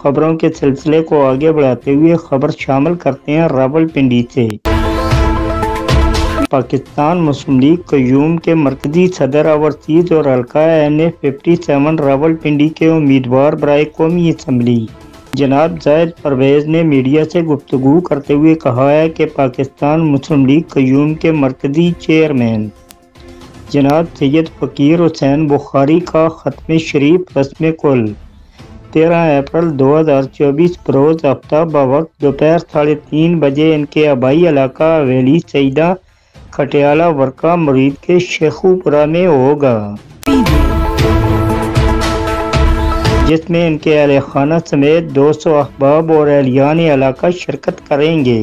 खबरों के सिलसिले को आगे बढ़ाते हुए खबर शामिल करते हैं रावलपिंडी से। पाकिस्तान मुस्लिम लीग क्यूम के मरकजी सदर ओवरसीज और हल्का N A fifty seven Rawalpindi के उम्मीदवार बरए कौमी असम्बली। जनाब जायद परवेज ने मीडिया से गुफ्तु करते हुए कहा है कि पाकिस्तान मुस्लिम लीग क्यूम के मरकजी चेयरमैन जनाब सैयद फ़कीर हुसैन बुखारी का ख़त्म शरीफ रस्म कुल तेरह अप्रैल 2024 बरोज़ हफ़्ता बवक्त दोपहर साढ़े तीन बजे इनके आबाई इलाका हवेली सईदा खटियाला वर्का मुरीद के शेखुपुरा में होगा। जिसमें इनके अहल खाना समेत 200 अहबाब और अहलियान इलाका शिरकत करेंगे।